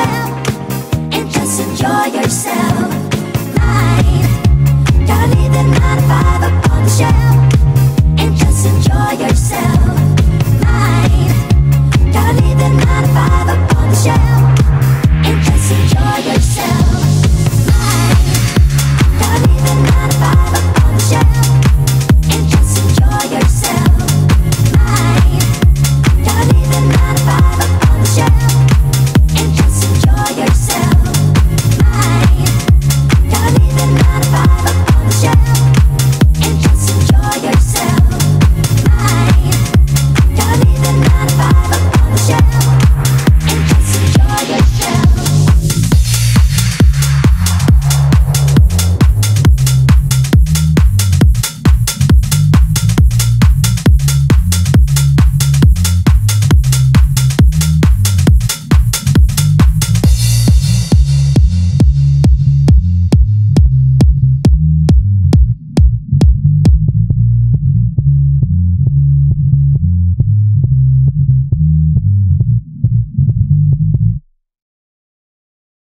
and just enjoy yourself.